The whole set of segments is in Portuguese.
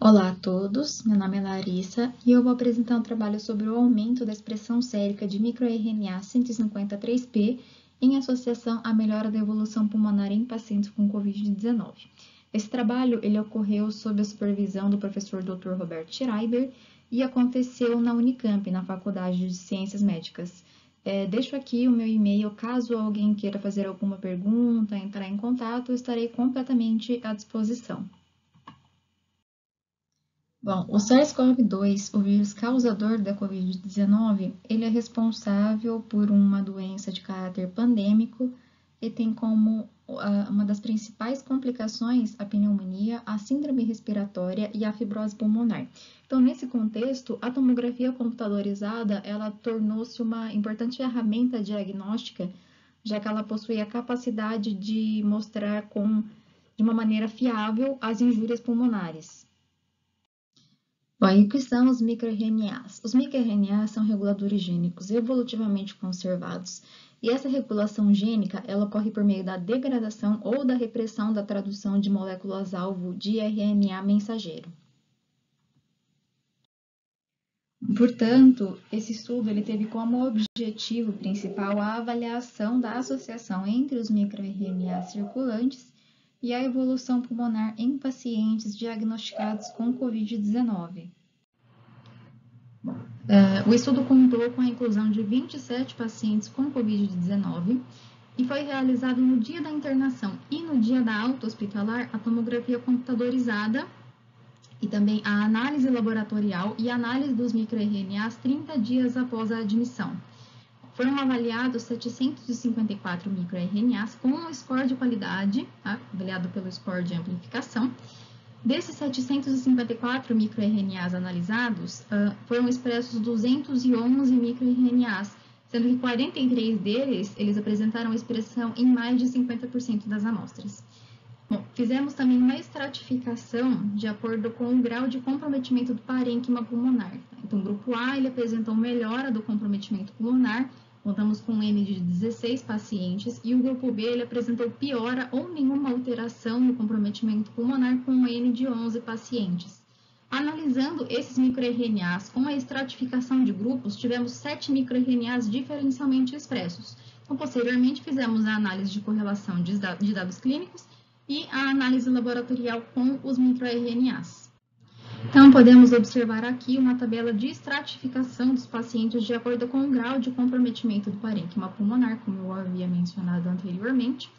Olá a todos, meu nome é Larissa e eu vou apresentar um trabalho sobre o aumento da expressão sérica de microRNA 153P em associação à melhora da evolução pulmonar em pacientes com Covid-19. Esse trabalho ele ocorreu sob a supervisão do professor Dr. Roberto Schreiber e aconteceu na Unicamp, na Faculdade de Ciências Médicas. É, deixo aqui o meu e-mail, caso alguém queira fazer alguma pergunta, entrar em contato, estarei completamente à disposição. Bom, o SARS-CoV-2, o vírus causador da Covid-19, ele é responsável por uma doença de caráter pandêmico e tem como uh, uma das principais complicações a pneumonia, a síndrome respiratória e a fibrose pulmonar. Então, nesse contexto, a tomografia computadorizada, ela tornou-se uma importante ferramenta diagnóstica, já que ela possui a capacidade de mostrar com, de uma maneira fiável as injúrias pulmonares. Bom, o que são os microRNAs? Os microRNAs são reguladores gênicos evolutivamente conservados, e essa regulação gênica ela ocorre por meio da degradação ou da repressão da tradução de moléculas-alvo de RNA mensageiro. Portanto, esse estudo ele teve como objetivo principal a avaliação da associação entre os microRNAs circulantes e a evolução pulmonar em pacientes diagnosticados com Covid-19. Uh, o estudo contou com a inclusão de 27 pacientes com Covid-19 e foi realizado no dia da internação e no dia da alta hospitalar a tomografia computadorizada e também a análise laboratorial e análise dos microRNAs 30 dias após a admissão. Foram avaliados 754 microRNAs com um score de qualidade, tá? avaliado pelo score de amplificação. Desses 754 microRNAs analisados, uh, foram expressos 211 microRNAs, sendo que 43 deles eles apresentaram expressão em mais de 50% das amostras. Bom, fizemos também uma estratificação de acordo com o grau de comprometimento do parênquima pulmonar. Então, o grupo A ele apresentou melhora do comprometimento pulmonar, Contamos com um N de 16 pacientes e o grupo B ele apresentou piora ou nenhuma alteração no comprometimento pulmonar com um N de 11 pacientes. Analisando esses microRNAs com a estratificação de grupos, tivemos 7 microRNAs diferencialmente expressos. Então, posteriormente, fizemos a análise de correlação de dados clínicos e a análise laboratorial com os microRNAs. Então, podemos observar aqui uma tabela de estratificação dos pacientes de acordo com o grau de comprometimento do parênquima pulmonar, como eu havia mencionado anteriormente.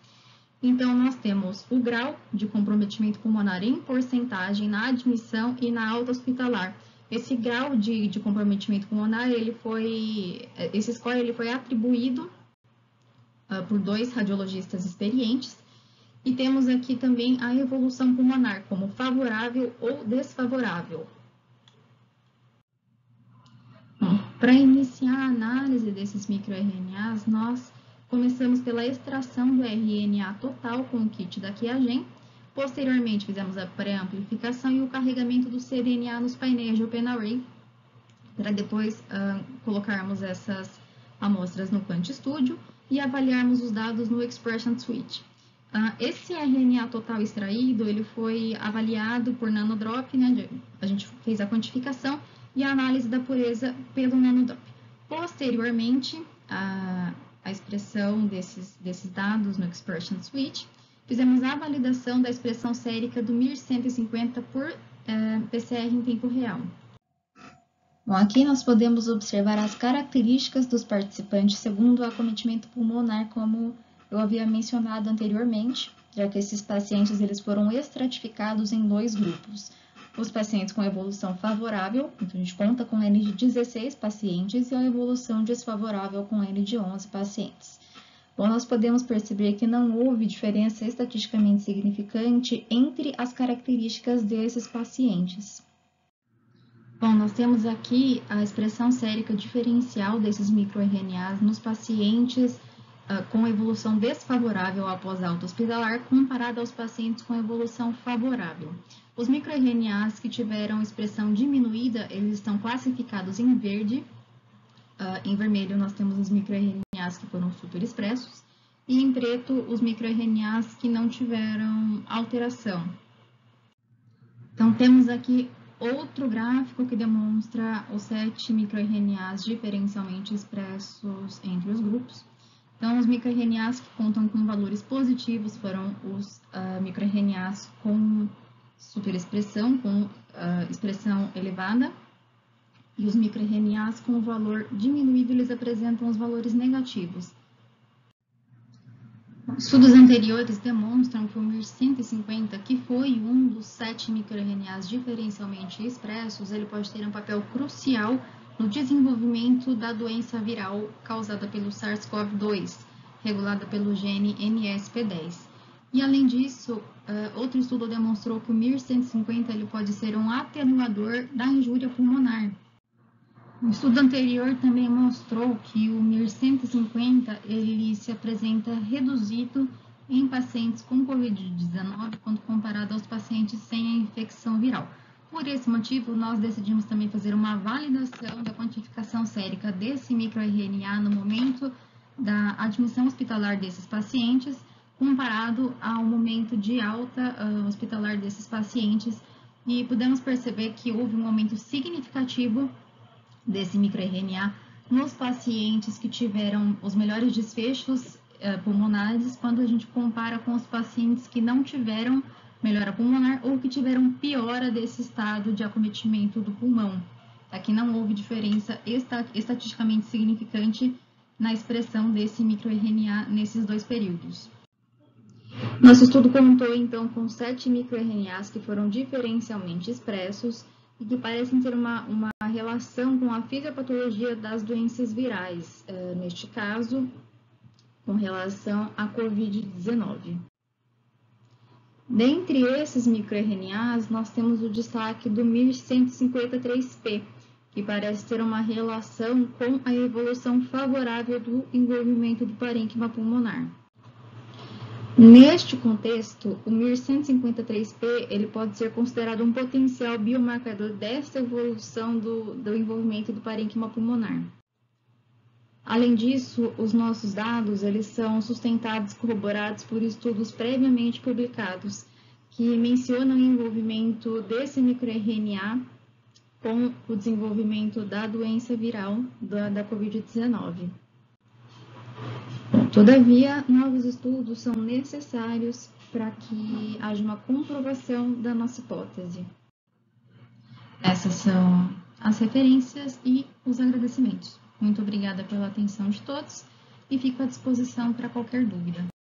Então, nós temos o grau de comprometimento pulmonar em porcentagem na admissão e na alta hospitalar. Esse grau de, de comprometimento pulmonar, ele foi, esse score ele foi atribuído uh, por dois radiologistas experientes, e temos aqui também a evolução pulmonar como favorável ou desfavorável. Para iniciar a análise desses microRNAs, nós começamos pela extração do RNA total com o kit da Qiagen. Posteriormente, fizemos a pré-amplificação e o carregamento do cDNA nos painéis de Open Array, para depois uh, colocarmos essas amostras no Quant Studio e avaliarmos os dados no Expression Suite. Uh, esse RNA total extraído, ele foi avaliado por nanodrop, né? A gente fez a quantificação e a análise da pureza pelo nanodrop. Posteriormente, a, a expressão desses, desses dados no Expression Suite, fizemos a validação da expressão sérica do MIR-150 por é, PCR em tempo real. Bom, aqui nós podemos observar as características dos participantes segundo o acometimento pulmonar, como eu havia mencionado anteriormente, já que esses pacientes eles foram estratificados em dois grupos. Os pacientes com evolução favorável, então a gente conta com N de 16 pacientes, e a evolução desfavorável com N de 11 pacientes. Bom, nós podemos perceber que não houve diferença estatisticamente significante entre as características desses pacientes. Bom, nós temos aqui a expressão sérica diferencial desses microRNAs nos pacientes com evolução desfavorável após alta hospitalar, comparado aos pacientes com evolução favorável. Os microRNAs que tiveram expressão diminuída, eles estão classificados em verde. Uh, em vermelho, nós temos os microRNAs que foram superexpressos. E em preto, os microRNAs que não tiveram alteração. Então, Temos aqui outro gráfico que demonstra os sete microRNAs diferencialmente expressos entre os grupos. Então, os microRNAs que contam com valores positivos foram os uh, microRNAs com superexpressão, com uh, expressão elevada, e os microRNAs com valor diminuído, eles apresentam os valores negativos. Estudos anteriores demonstram que o MIR-150, que foi um dos sete microRNAs diferencialmente expressos, ele pode ter um papel crucial no desenvolvimento da doença viral causada pelo SARS-CoV-2, regulada pelo gene MSP10. E além disso, outro estudo demonstrou que o MIR-150 ele pode ser um atenuador da injúria pulmonar, um estudo anterior também mostrou que o MIR-150 ele se apresenta reduzido em pacientes com Covid-19 quando comparado aos pacientes sem a infecção viral. Por esse motivo, nós decidimos também fazer uma validação da quantificação sérica desse microRNA no momento da admissão hospitalar desses pacientes, comparado ao momento de alta uh, hospitalar desses pacientes, e pudemos perceber que houve um aumento significativo desse microRNA nos pacientes que tiveram os melhores desfechos pulmonares quando a gente compara com os pacientes que não tiveram melhora pulmonar ou que tiveram piora desse estado de acometimento do pulmão. Aqui não houve diferença estatisticamente significante na expressão desse microRNA nesses dois períodos. Nosso estudo contou então com sete microRNAs que foram diferencialmente expressos e que parecem ter uma, uma relação com a fisiopatologia das doenças virais, é, neste caso, com relação à Covid-19. Dentre esses microRNAs, nós temos o destaque do MIR-153P, que parece ter uma relação com a evolução favorável do envolvimento do parênquima pulmonar. Neste contexto, o MIR-153P ele pode ser considerado um potencial biomarcador dessa evolução do, do envolvimento do parênquima pulmonar. Além disso, os nossos dados eles são sustentados e corroborados por estudos previamente publicados que mencionam o envolvimento desse microRNA com o desenvolvimento da doença viral da, da Covid-19. Todavia, novos estudos são necessários para que haja uma comprovação da nossa hipótese. Essas são as referências e os agradecimentos. Muito obrigada pela atenção de todos e fico à disposição para qualquer dúvida.